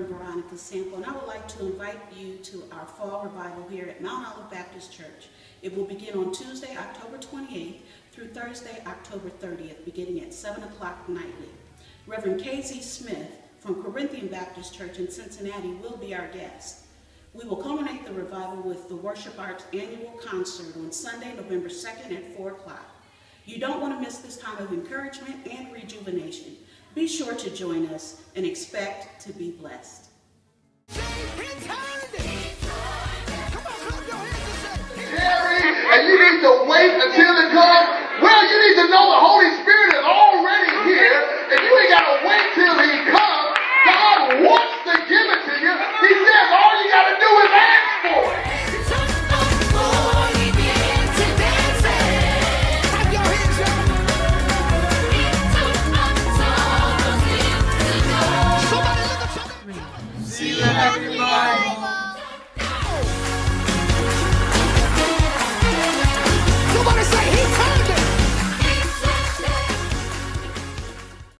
Reverend Veronica Sample, and I would like to invite you to our fall revival here at Mount Olive Baptist Church. It will begin on Tuesday, October 28th through Thursday, October 30th, beginning at 7 o'clock nightly. Reverend Casey Smith from Corinthian Baptist Church in Cincinnati will be our guest. We will culminate the revival with the Worship Arts annual concert on Sunday, November 2nd at 4 o'clock. You don't want to miss this time of encouragement and rejuvenation. Be sure to join us and expect to be blessed. see you.